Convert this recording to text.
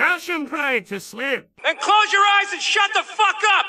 Dash and to sleep. Then close your eyes and shut the fuck up!